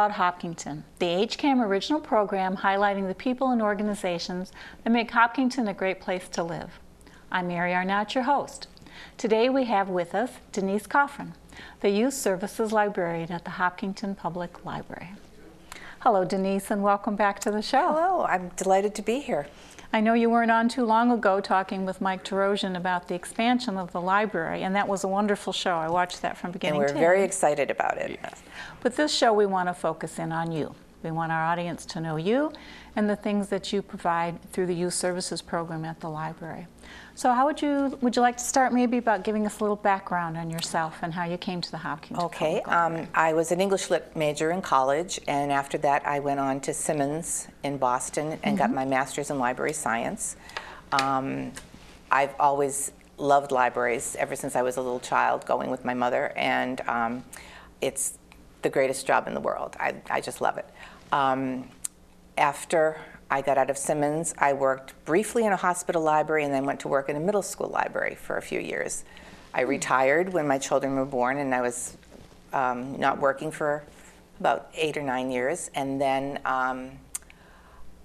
to All About Hopkinton, the HCAM original program highlighting the people and organizations that make Hopkinton a great place to live. I'm Mary Arnott, your host. Today we have with us Denise Kofron, the Youth Services Librarian at the Hopkinton Public Library. Hello, Denise, and welcome back to the show. Hello, I'm delighted to be here. I know you weren't on too long ago talking with Mike Tarosian about the expansion of the library, and that was a wonderful show. I watched that from beginning and to we're very end. excited about it. Yes. But this show, we want to focus in on you. We want our audience to know you and the things that you provide through the youth services program at the library. So, how would you would you like to start maybe about giving us a little background on yourself and how you came to the Hopkins? Okay, um, I was an English lit major in college, and after that, I went on to Simmons in Boston and mm-hmm. got my master's in library science. Um, I've always loved libraries ever since I was a little child, going with my mother, and um, it's the greatest job in the world. I, I just love it. Um, after I got out of Simmons, I worked briefly in a hospital library and then went to work in a middle school library for a few years. I retired when my children were born, and I was um, not working for about eight or nine years. And then um,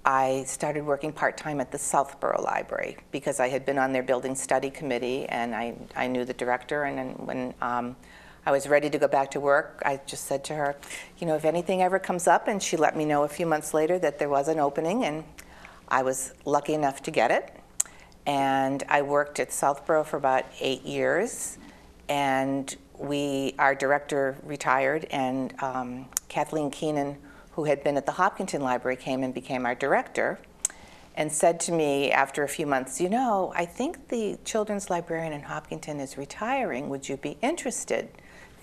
I started working part time at the Southborough Library because I had been on their building study committee and I, I knew the director. And then when um, I was ready to go back to work. I just said to her, you know, if anything ever comes up, and she let me know a few months later that there was an opening, and I was lucky enough to get it. And I worked at Southborough for about eight years, and we, our director retired, and um, Kathleen Keenan, who had been at the Hopkinton Library, came and became our director and said to me after a few months, You know, I think the children's librarian in Hopkinton is retiring. Would you be interested?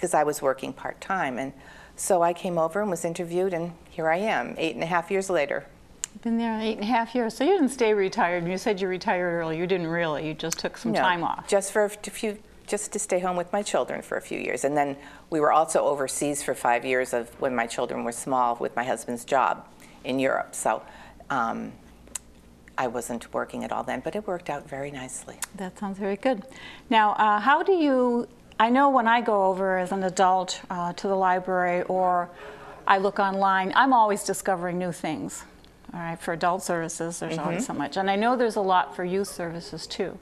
Because I was working part time. And so I came over and was interviewed, and here I am, eight and a half years later. Been there eight and a half years. So you didn't stay retired. You said you retired early. You didn't really. You just took some no, time off. Just for a few, just to stay home with my children for a few years. And then we were also overseas for five years of when my children were small with my husband's job in Europe. So um, I wasn't working at all then, but it worked out very nicely. That sounds very good. Now, uh, how do you I know when I go over as an adult uh, to the library or I look online, I'm always discovering new things. All right, for adult services, there's mm-hmm. always so much. And I know there's a lot for youth services too.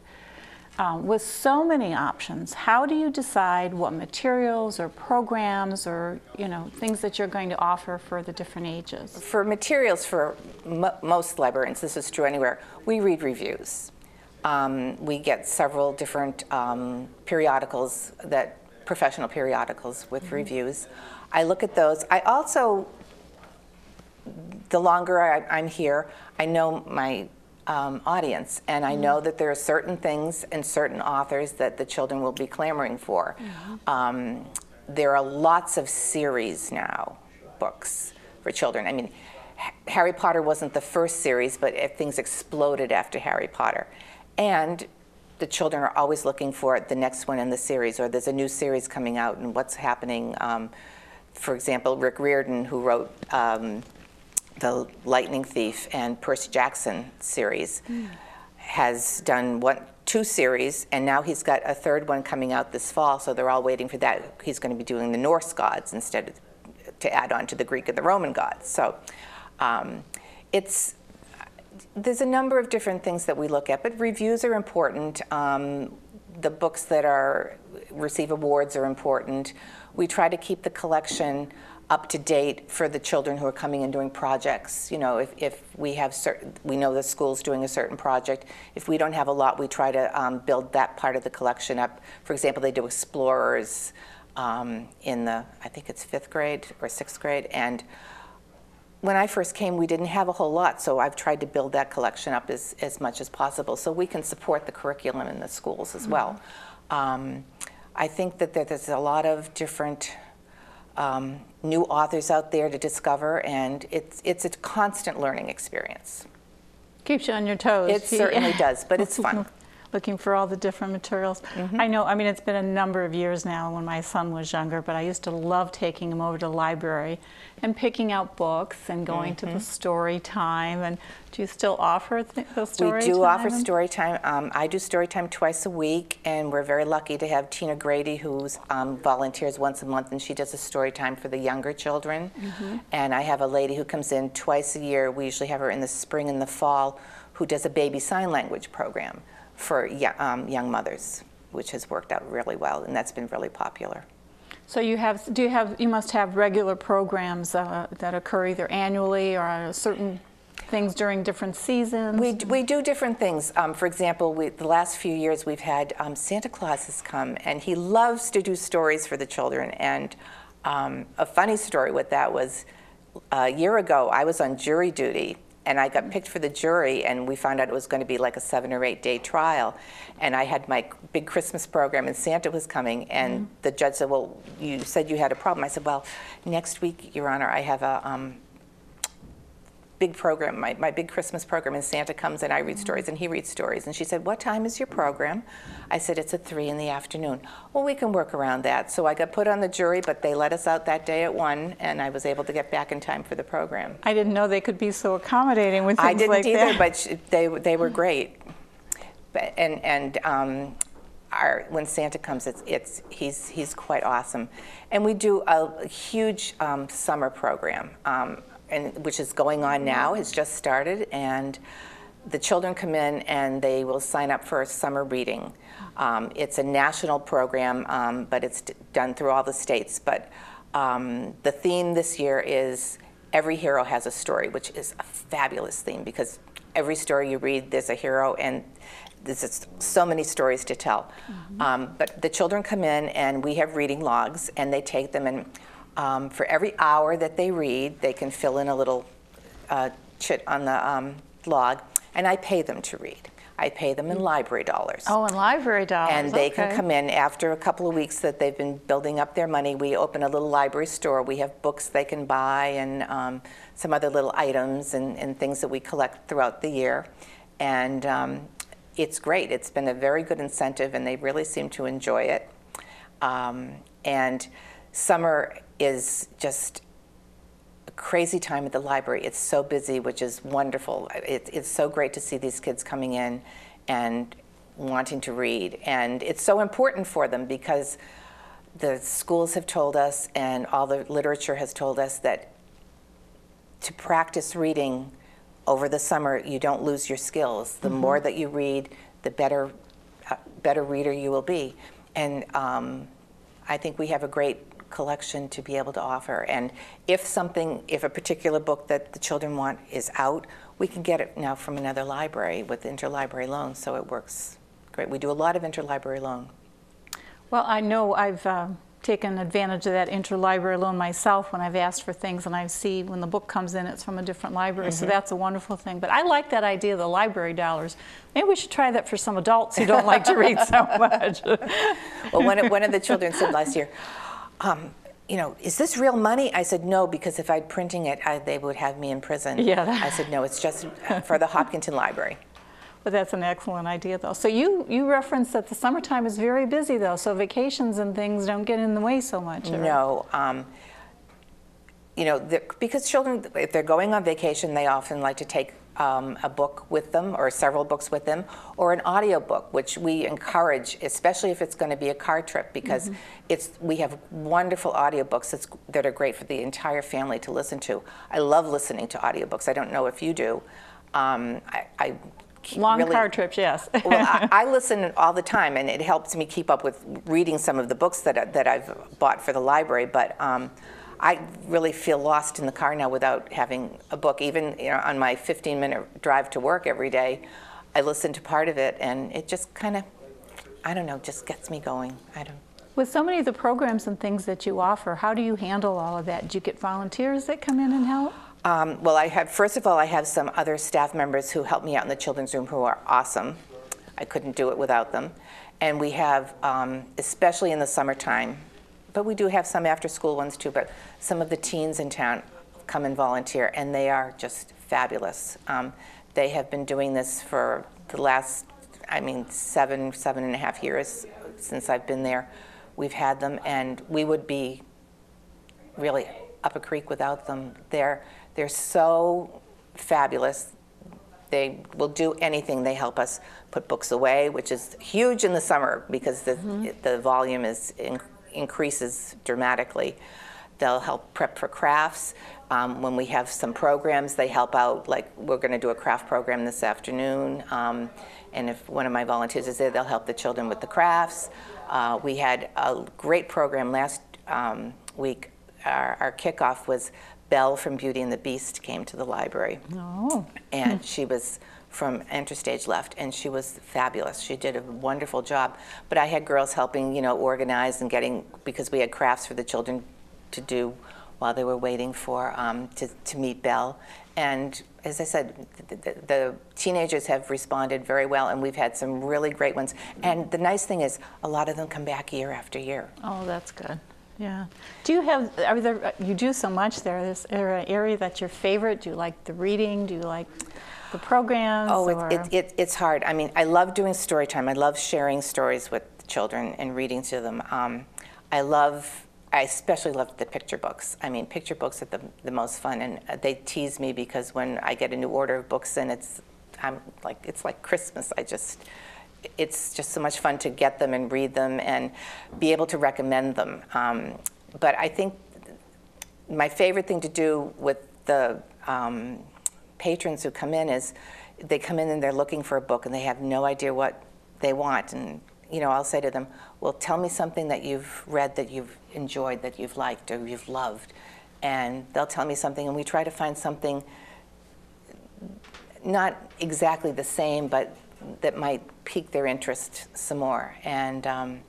Um, with so many options, how do you decide what materials or programs or you know things that you're going to offer for the different ages? For materials for m- most librarians, this is true anywhere. We read reviews. Um, we get several different um, periodicals that professional periodicals with mm-hmm. reviews. I look at those. I also, the longer I, am here, I know my um, audience, and I mm-hmm. know that there are certain things and certain authors that the children will be clamoring for. Mm-hmm. Um, there are lots of series now, books for children. I mean, Harry Potter wasn't the first series, but things exploded after Harry Potter. And the children are always looking for the next one in the series, or there's a new series coming out, and what's happening. Um, for example, Rick Riordan, who wrote um, the Lightning Thief and Percy Jackson series, mm. has done one, two series, and now he's got a third one coming out this fall. So they're all waiting for that. He's going to be doing the Norse gods instead of to add on to the Greek and the Roman gods. So um, it's there's a number of different things that we look at, but reviews are important. Um, the books that are receive awards are important. We try to keep the collection up to date for the children who are coming and doing projects. You know, if, if we have certain, we know the school's doing a certain project. If we don't have a lot, we try to um, build that part of the collection up. For example, they do explorers um, in the, I think it's fifth grade or sixth grade, and when I first came, we didn't have a whole lot, so I've tried to build that collection up as, as much as possible so we can support the curriculum in the schools as mm-hmm. well. Um, I think that there's a lot of different um, new authors out there to discover, and it's, it's a constant learning experience. Keeps you on your toes. It certainly does, but it's fun. Looking for all the different materials. I know, I mean, it's been a number of years now when my son was younger, but I used to love taking him over to the library and picking out books and going to the story time. And do you still offer th- the story time? We do time? offer story time. Um, I do story time twice a week, and we're very lucky to have Tina Grady, who um, volunteers once a month, and she does a story time for the younger children. Mm-hmm. And I have a lady who comes in twice a year. We usually have her in the spring and the fall, who does a baby sign language program for um, young mothers, which has worked out really well, and that's been really popular. So you have, do you have, you must have regular programs uh, that occur either annually or uh, certain things during different seasons? We, d- we do different things. Um, for example, we, the last few years we've had um, Santa Claus has come, and he loves to do stories for the children. And um, a funny story with that was a year ago I was on jury duty, and I got picked for the jury, and we found out it was going to be like a seven or eight day trial. And I had my big Christmas program, and Santa was coming, and the judge said, "Well, you said you had a problem." I said, "Well, next week, Your Honor, I have a." Um, big program, my, my big Christmas program, and Santa comes and I read stories and he reads stories. And she said, What time is your program? I said, It's at three in the afternoon. Well, we can work around that. So I got put on the jury, but they let us out that day at one, and I was able to get back in time for the program. I didn't know they could be so accommodating with things I didn't like either, that. but sh- they, they were great. But, and and um, our, when Santa comes, it's, it's, he's, he's quite awesome. And we do a huge um, summer program, um, and, which is going on now, has just started. And the children come in and they will sign up for a summer reading. Um, it's a national program, um, but it's done through all the states. But um, the theme this year is Every Hero Has a Story, which is a fabulous theme because every story you read, there's a hero, and there's just so many stories to tell. Um, but the children come in, and we have reading logs, and they take them, and um, for every hour that they read, they can fill in a little uh, chit on the um, log, and I pay them to read. I pay them in library dollars. Oh, and library dollars. And they can come in after a couple of weeks that they've been building up their money. We open a little library store. We have books they can buy and um, some other little items and, and things that we collect throughout the year. And um, it's great. It's been a very good incentive, and they really seem to enjoy it. Um, and summer is just a crazy time at the library. It's so busy, which is wonderful. It, it's so great to see these kids coming in and wanting to read. And it's so important for them because the schools have told us and all the literature has told us that to practice reading over the summer, you don't lose your skills. The more that you read, the better, uh, better reader you will be. And um, I think we have a great collection to be able to offer. And if something, if a particular book that the children want is out, we can get it now from another library with interlibrary loans. So it works great. We do a lot of interlibrary loan. Well, I know I've uh, taken advantage of that interlibrary loan myself when I've asked for things and I see when the book comes in, it's from a different library. So that's a wonderful thing. But I like that idea of the library dollars. Maybe we should try that for some adults who don't like to read so much. Well, one of, one of the children said last year, um, you know, is this real money? I said, no, because if I'd printing it, I, they would have me in prison. Yeah, I said, no, it's just for the Hopkinton Library. But that's an excellent idea, though. So you, you referenced that the summertime is very busy, though, so vacations and things don't get in the way so much. or- No. Um, you know, because children, if they're going on vacation, they often like to take um, a book with them or several books with them or an audio book, which we encourage, especially if it's going to be a car trip, because it's, we have wonderful audiobooks that's, that are great for the entire family to listen to. I love listening to audiobooks. I don't know if you do. Um, I, I Long really- car trips, yes. well, I, I listen all the time, and it helps me keep up with reading some of the books that, that I've bought for the library. But um, I really feel lost in the car now without having a book. Even you know, on my 15-minute drive to work every day, I listen to part of it, and it just kind of, I don't know, just gets me going. I don't. With so many of the programs and things that you offer, how do you handle all of that? Do you get volunteers that come in and help? Um, well, I have, first of all, I have some other staff members who help me out in the children's room who are awesome. I couldn't do it without them. And we have, um, especially in the summertime, but we do have some after school ones too, but some of the teens in town come and volunteer, and they are just fabulous. Um, they have been doing this for the last, I mean, seven, seven and a half years since I've been there. We've had them, and we would be really up a creek without them. They're, they're so fabulous. They will do anything. They help us put books away, which is huge in the summer because the, the volume is in, increases dramatically. They'll help prep for crafts. Um, when we have some programs, they help out. Like we're going to do a craft program this afternoon, um, and if one of my volunteers is there, they'll help the children with the crafts. Uh, we had a great program last um, week. Our, our kickoff was Belle from Beauty and the Beast came to the library Oh. and she was from Interstage Left, and she was fabulous. She did a wonderful job. But I had girls helping, you know, organize and getting because we had crafts for the children to do while they were waiting for um, to, to meet Belle. And as I said, the, the, the teenagers have responded very well, and we've had some really great ones. And the nice thing is, a lot of them come back year after year. Oh, that's good. Yeah. Do you have, are there, you do so much there. Is there an area that's your favorite? Do you like the reading? Do you like the programs? Oh, it, it, it, it's hard. I mean, I love doing story time. I love sharing stories with children and reading to them. Um, I love, I especially love the picture books. I mean, picture books are the, the most fun, and uh, they tease me because when I get a new order of books in, it's, I'm like, it's like Christmas. I just, it's just so much fun to get them and read them and be able to recommend them. Um, but I think my favorite thing to do with the um, patrons who come in is they come in and they're looking for a book and they have no idea what they want. And you know i'll say to them well tell me something that you've read that you've enjoyed that you've liked or you've loved. And they'll tell me something and we try to find something not exactly the same but that might pique their interest some more. And um,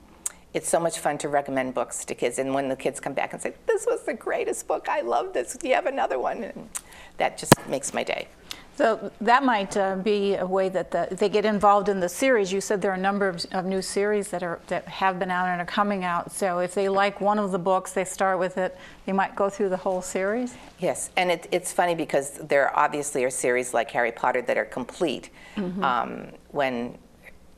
it's so much fun to recommend books to kids. And when the kids come back and say this was the greatest book. I love this. Do you have another one? And that just makes my day So that might uh, be a way that the, they get involved in the series. You said there are a number of, of new series that are that have been out and are coming out. So if they like one of the books, they start with it. They might go through the whole series. Yes, and it, it's funny because there obviously are series like Harry Potter that are complete. Um, when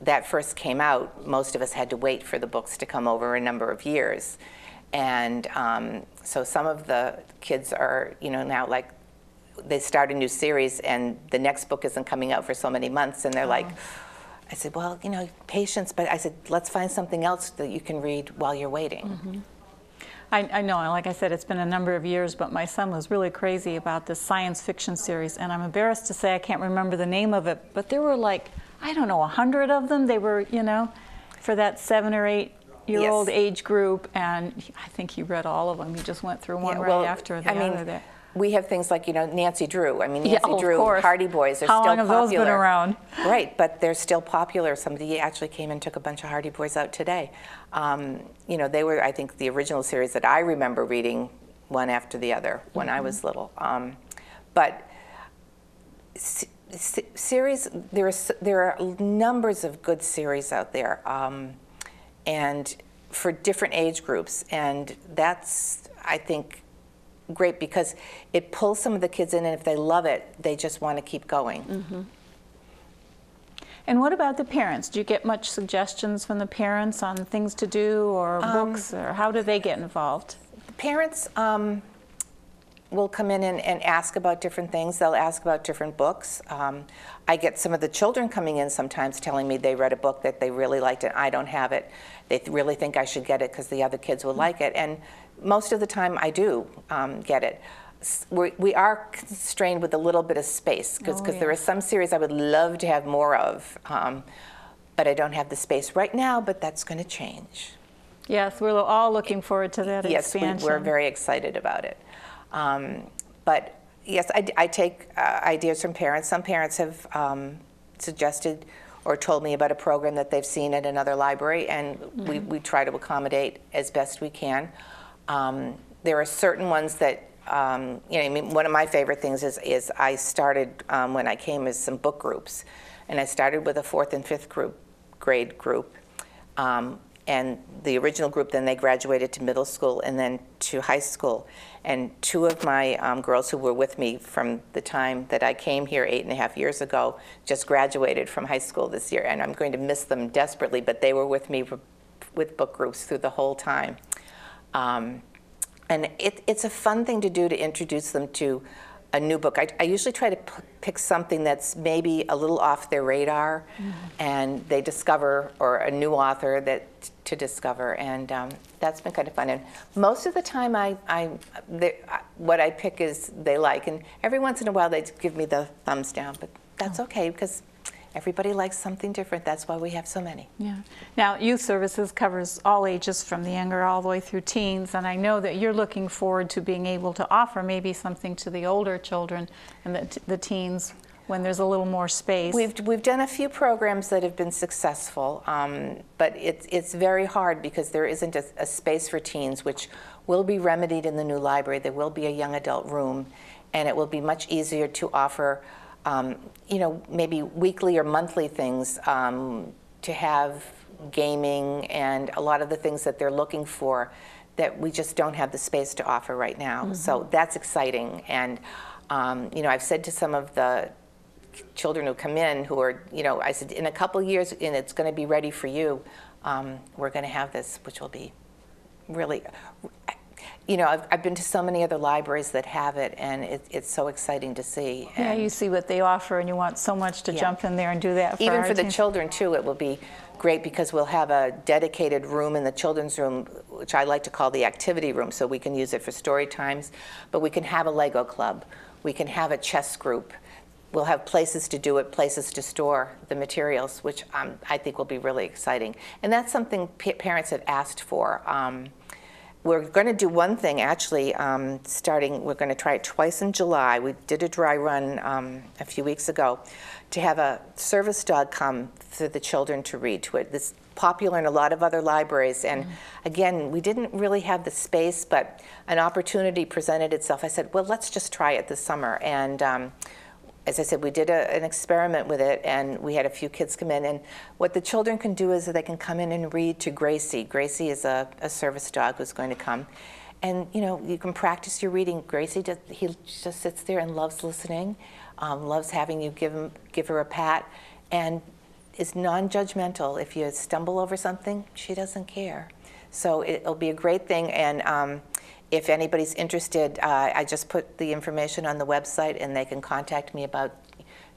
that first came out, most of us had to wait for the books to come over a number of years. And um, so some of the kids are, you know, now like they start a new series and the next book isn't coming out for so many months and they're like, oh. I said, well, you know, patience, but I said, let's find something else that you can read while you're waiting. Mm-hmm. I, I know, like I said, it's been a number of years, but my son was really crazy about this science fiction series, and I'm embarrassed to say I can't remember the name of it, but there were like, I don't know, a hundred of them. They were, you know, for that seven or eight year old age group, and I think he read all of them. He just went through one Yeah, right after the I mean, other there. We have things like, you know, Nancy Drew. I mean, Nancy Yeah, Drew, course. Hardy Boys are How still long have those been popular. around? Right, but they're still popular. Somebody actually came and took a bunch of Hardy Boys out today. Um, you know, they were, I think, the original series that I remember reading one after the other when I Mm-hmm. was little. Um, but se- se- series, there are, there are numbers of good series out there. Um, and for different age groups. And that's, I think, great because it pulls some of the kids in, and if they love it, they just want to keep going. And what about the parents? Do you get much suggestions from the parents on things to do or Um, books, or how do they get involved? The parents um, will come in and, and ask about different things. They'll ask about different books. Um, I get some of the children coming in sometimes telling me they read a book that they really liked and I don't have it. They th- really think I should get it because the other kids will like it. And most of the time I do um, get it. S- We, are constrained with a little bit of space because Oh, there are some series I would love to have more of. Um, but I don't have the space right now, but that's going to change. Yes, we're all looking forward to that Yes, we, we're very excited about it. Um, but yes, I, I take uh, ideas from parents. Some parents have um, suggested or told me about a program that they've seen at another library, and we, we try to accommodate as best we can. Um, there are certain ones that, um, you know, I mean, one of my favorite things is, is I started um, when I came as some book groups, and I started with a fourth and fifth group, grade group. Um, and the original group then they graduated to middle school and then to high school. And two of my um, girls who were with me from the time that I came here eight and a half years ago just graduated from high school this year, and I'm going to miss them desperately. But they were with me with book groups through the whole time. Um, and it, it's a fun thing to do to introduce them to a new book. I, I usually try to p- pick something that's maybe a little off their radar, and they discover, or a new author that to discover, and um, that's been kind of fun. And most of the time, I, I, they, I- what I pick is they like, and every once in a while they give me the thumbs down, but that's okay because everybody likes something different. That's why we have so many. Yeah. Now, youth services covers all ages from the younger all the way through teens, and I know that you're looking forward to being able to offer maybe something to the older children and the, the teens when there's a little more space. We've, we've done a few programs that have been successful, um, but it's, it's very hard because there isn't a, a space for teens, which will be remedied in the new library. There will be a young adult room, and it will be much easier to offer, um, you know, maybe weekly or monthly things um, to have gaming and a lot of the things that they're looking for that we just don't have the space to offer right now. So that's exciting. And, um, you know, I've said to some of the children who come in who are, you know, I said, in a couple years, and it's going to be ready for you, um, we're going to have this, which will be really, you know, I've, I've been to so many other libraries that have it, and it, it's so exciting to see. yeah, And you see what they offer, and you want so much to Yeah. jump in there and do that for even for the children, too, it will be great because we'll have a dedicated room in the children's room, which I like to call the activity room, so we can use it for story times, but we can have a Lego club, we can have a chess group. We'll have places to do it, places to store the materials, which um, I think will be really exciting. And that's something pa- parents have asked for. Um, we're going to do one thing actually, um, starting, we're going to try it twice in July. We did a dry run um, a few weeks ago to have a service dog come for the children to read to it. This popular in a lot of other libraries. And again, we didn't really have the space, but an opportunity presented itself. I said, well, let's just try it this summer. And um, as I said, we did a, an experiment with it, and we had a few kids come in. And what the children can do is that they can come in and read to Gracie. Gracie is a, a service dog who's going to come, and you know you can practice your reading. Gracie does, he just sits there and loves listening, um, loves having you give him give her a pat, and is non-judgmental. If you stumble over something, she doesn't care. So it'll be a great thing, and. Um, if anybody's interested, uh, I just put the information on the website, and they can contact me about,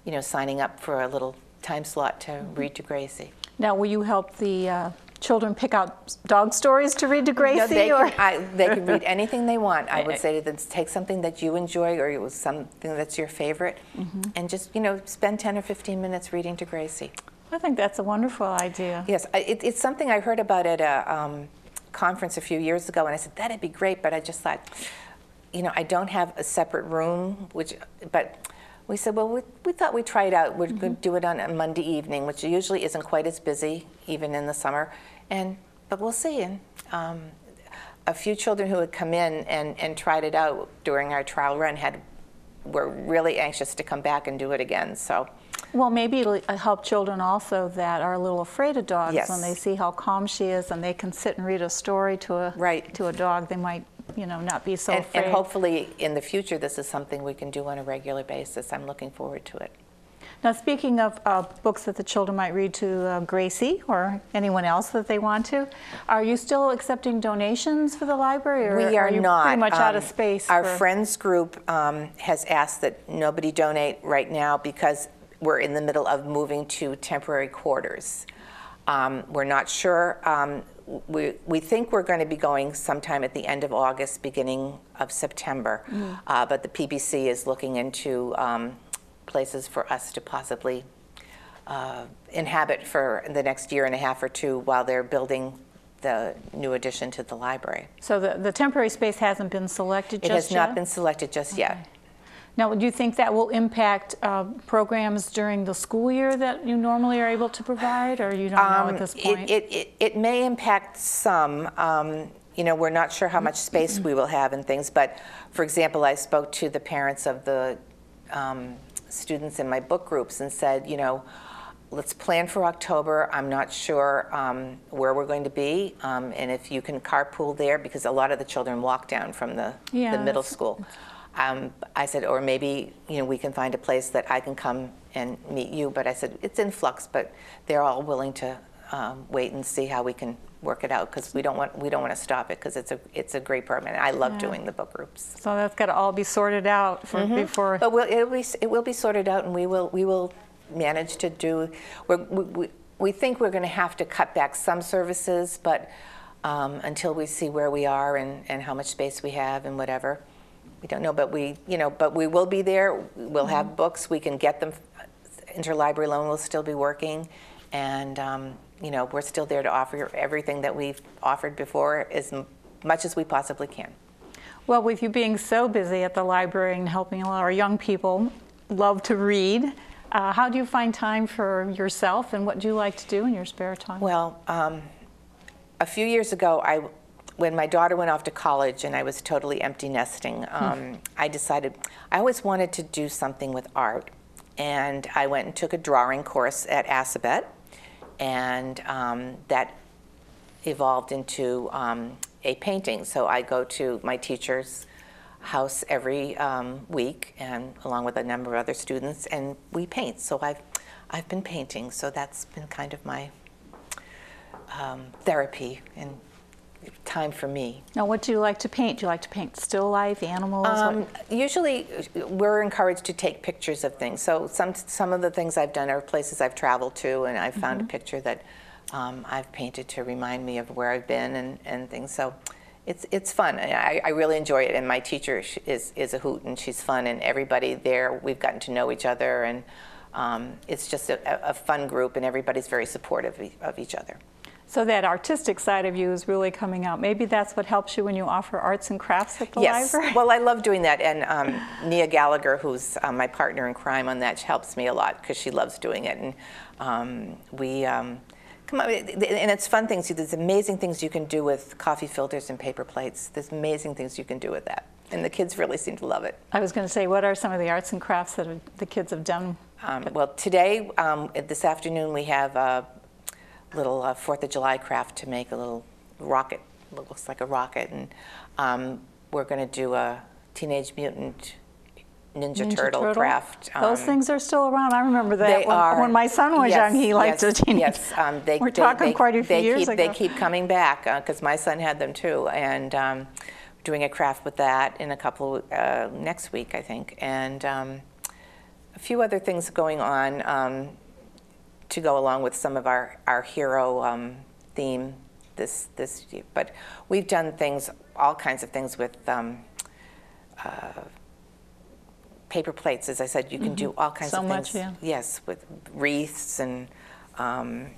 you know, signing up for a little time slot to read to Gracie. Now, will you help the uh, children pick out dog stories to read to Gracie? No, they, or? can, I, they can read anything they want. I would say to them, take something that you enjoy or it was something that's your favorite, and just you know spend 10 or 15 minutes reading to Gracie. I think that's a wonderful idea. Yes, it, it's something I heard about at a um, conference a few years ago, and I said that'd be great, but I just thought, you know, I don't have a separate room, which, but we said, well, we, we thought we'd try it out. We're going to do it on a Monday evening, which usually isn't quite as busy, even in the summer, and but we'll see. And um, a few children who had come in and, and tried it out during our trial run had were really anxious to come back and do it again. So. Well, maybe it'll uh, help children also that are a little afraid of dogs Yes. when they see how calm she is and they can sit and read a story to a Right. to a dog. They might, you know, not be so and, afraid. and hopefully in the future this is something we can do on a regular basis. I'm looking forward to it. Now, speaking of uh, books that the children might read to uh, Gracie or anyone else that they want to, are you still accepting donations for the library, or we are, you not pretty much out of Um, space? Our friends group um, has asked that nobody donate right now because we're in the middle of moving to temporary quarters. Um, we're not sure. Um, we, we think we're going to be going sometime at the end of August, beginning of September. Mm. Uh, but the PBC is looking into um, places for us to possibly uh, inhabit for the next year and a half or two while they're building the new addition to the library. So the, the temporary space hasn't been selected It just has not been selected just yet. Now, do you think that will impact uh, programs during the school year that you normally are able to provide, or you don't know at this Um, point? It, it, it, may impact some. Um, you know, we're not sure how much space we will have and things, but for example, I spoke to the parents of the um, students in my book groups and said, you know, let's plan for October. I'm not sure um, where we're going to be, um, and if you can carpool there, because a lot of the children walk down from the, Yeah, the middle school. Um, I said, or maybe you know we can find a place that I can come and meet you. But I said it's in flux, but they're all willing to um, wait and see how we can work it out because we don't want we don't want to stop it because it's a it's a great program. and I love Yeah. doing the book groups. So that's got to all be sorted out for, before. Mm-hmm. But we'll, it'll be, it will be sorted out, and we will, we will manage to do, we're, we, we- we think we're going to have to cut back some services, but um, until we see where we are and, and how much space we have and whatever, we don't know, but we, you know, but we will be there, we'll have books, we can get them, interlibrary loan will still be working, and, um, you know, we're still there to offer everything that we've offered before as m- much as we possibly can. Well, with you being so busy at the library and helping a lot of our young people love to read, uh, how do you find time for yourself and what do you like to do in your spare time? Well, um, a few years ago, I, when my daughter went off to college and I was totally empty nesting, um, I decided I always wanted to do something with art. And I went and took a drawing course at Assabet, and um, that evolved into um, a painting. So I go to my teacher's house every um, week, and along with a number of other students, and we paint. So I've I've been painting. So that's been kind of my um, therapy and time for me. now, what do you like to paint? Do you like to paint still life, animals? Um, usually, we're encouraged to take pictures of things. So some some of the things I've done are places I've traveled to, and I've found a picture that um, I've painted to remind me of where I've been and, and things. So it's it's fun. I, I really enjoy it. And my teacher is is a hoot, and she's fun. And everybody there, we've gotten to know each other, and um, it's just a, a fun group, and everybody's very supportive of each other. So that artistic side of you is really coming out. Maybe that's what helps you when you offer arts and crafts at the yes. library. Well, I love doing that, and um, Nia Gallagher, who's um, my partner in crime on that, helps me a lot because she loves doing it, and um, we. Um, Come on, and it's fun things. There's amazing things you can do with coffee filters and paper plates. There's amazing things you can do with that, and the kids really seem to love it. I was going to say, what are some of the arts and crafts that the kids have done? Um, well, today, um, this afternoon, we have a little uh, Fourth of July craft to make a little rocket. Looks like a rocket, and um, we're going to do a Teenage Mutant Ninja, Turtle, craft. Those um, things are still around. I remember that They when, are. when my son was yes, young. He liked yes, the teenage. Yes, um, they, We're they- talking they- quite a few they years keep, ago. They keep coming back because my son had them too, and um, doing a craft with that in a couple uh, next week, I think, and um, a few other things going on um, to go along with some of our our hero um, theme this this year. But we've done things, all kinds of things with. Um, paper plates, as I said, you can do all kinds Mm-hmm. So of much, things. yeah. Yes, with wreaths and um,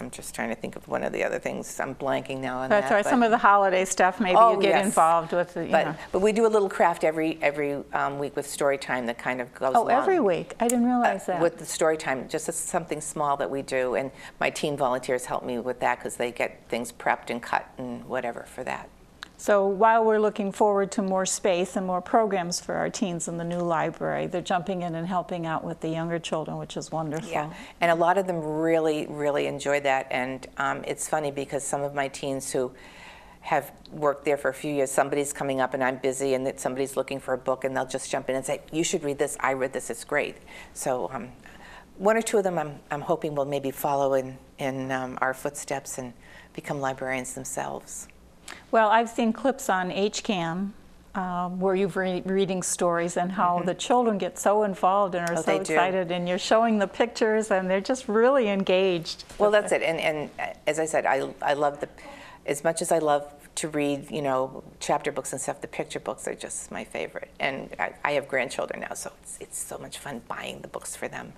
I'm just trying to think of one of the other things. I'm blanking now on That's that. right. Some of the holiday stuff, maybe Oh, you get yes. involved with. The, you but know. but we do a little craft every every um, week with story time that kind of goes Oh, along. every week. I didn't realize that. Uh, With the story time, just something small that we do, and my teen volunteers help me with that because they get things prepped and cut and whatever for that. So while we're looking forward to more space and more programs for our teens in the new library, they're jumping in and helping out with the younger children, which is wonderful. Yeah, and a lot of them really, really enjoy that. And um, it's funny because some of my teens who have worked there for a few years, somebody's coming up and I'm busy, and that somebody's looking for a book, and they'll just jump in and say, "You should read this. I read this. It's great." So. Um, one or two of them I'm, I'm hoping will maybe follow in, in um, our footsteps and become librarians themselves. Well, I've seen clips on HCAM um, where you're re- reading stories and how the children get so involved and are. Oh, so they do. excited, and you're showing the pictures, and they're just really engaged. Well, that's it. And, and uh, as I said, I, I love the, as much as I love to read, you know, chapter books and stuff, the picture books are just my favorite. And I, I have grandchildren now, so it's, it's so much fun buying the books for them.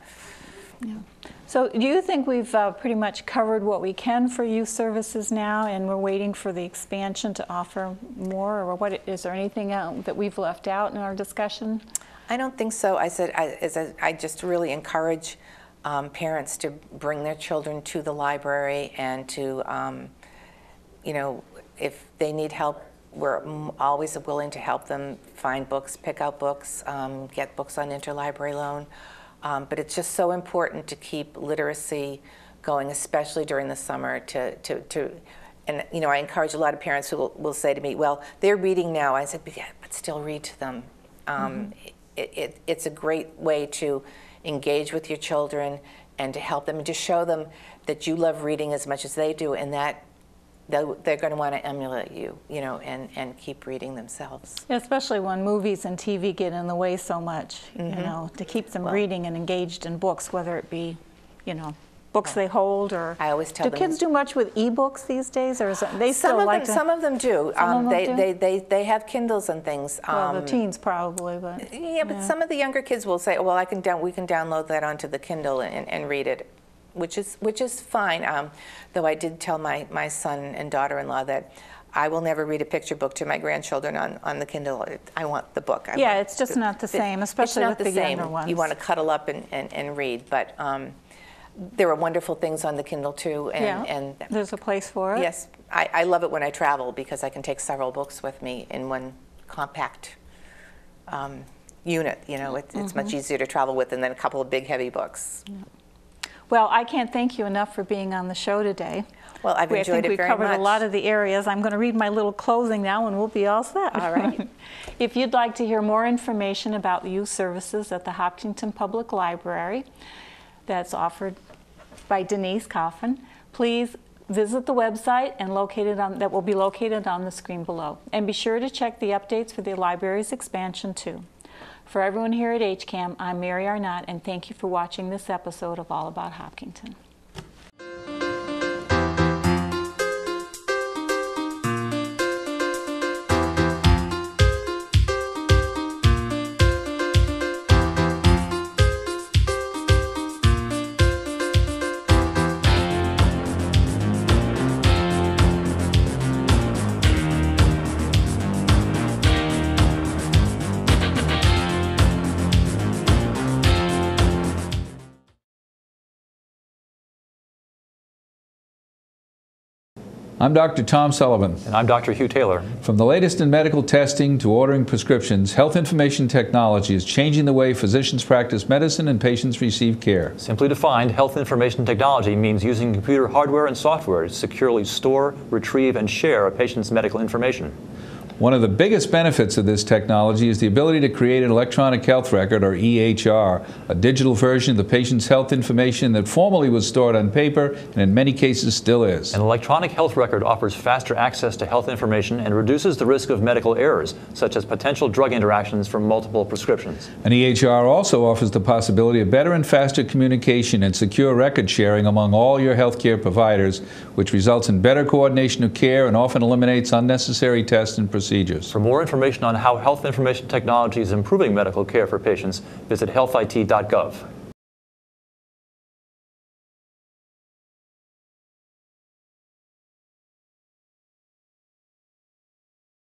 So, do you think we've uh, pretty much covered what we can for youth services now, and we're waiting for the expansion to offer more, or what? Is there anything else that we've left out in our discussion? I don't think so. I said, I, as I, I just really encourage um, parents to bring their children to the library and to, um, you know, if they need help, we're always willing to help them find books, pick out books, um, get books on interlibrary loan. Um, but it's just so important to keep literacy going, especially during the summer. To, to, to and you know, I encourage a lot of parents who will, will say to me, "Well, they're reading now." I said, "But, yeah, but still read to them. Um, it, it, it's a great way to engage with your children and to help them and to show them that you love reading as much as they do, and that." They're going to want to emulate you, you know, and, and keep reading themselves. Especially when movies and TV get in the way so much, you know, to keep them reading and engaged in books, whether it be, you know, books they hold or. I always tell do them- kids do much with e-books these days, or is it, they Some still of like them, to? some of them do. Some of Um, them they, do? they, they, they have Kindles and things. well, the um, teens probably, but Yeah, but some of the younger kids will say, "Well, I can down, we can download that onto the Kindle and, and read it," which is which is fine. Um, though I did tell my, my son and daughter-in-law that I will never read a picture book to my grandchildren on, on the Kindle. I want the book. I Yeah, it's just not the same, it's especially not with the same. younger ones. You want to cuddle up and, and, and read, but um, there are wonderful things on the Kindle too. And, yeah, and there's a place for it. Yes, I, I love it when I travel because I can take several books with me in one compact um, unit. You know, it's, it's Mm-hmm. much easier to travel with than a couple of big, heavy books. Well, I can't thank you enough for being on the show today. Well, I've We- I enjoyed think it we very covered much. a lot of the areas. I'm going to read my little closing now, and we'll be all set. All right. if you'd like to hear more information about the youth services at the Hopkinton Public Library, that's offered by Denise Kofron, please visit the website and located on that will be located on the screen below. And be sure to check the updates for the library's expansion too. For everyone here at HCAM, I'm Mary Arnott, and thank you for watching this episode of All About Hopkinton. I'm Dr. Tom Sullivan. And I'm Dr. Hugh Taylor. From the latest in medical testing to ordering prescriptions, health information technology is changing the way physicians practice medicine and patients receive care. Simply defined, health information technology means using computer hardware and software to securely store, retrieve, and share a patient's medical information. One of the biggest benefits of this technology is the ability to create an electronic health record, or EHR, a digital version of the patient's health information that formerly was stored on paper and in many cases still is. An electronic health record offers faster access to health information and reduces the risk of medical errors, such as potential drug interactions from multiple prescriptions. An EHR also offers the possibility of better and faster communication and secure record sharing among all your healthcare providers, which results in better coordination of care and often eliminates unnecessary tests and procedures. For more information on how health information technology is improving medical care for patients, visit healthit.gov.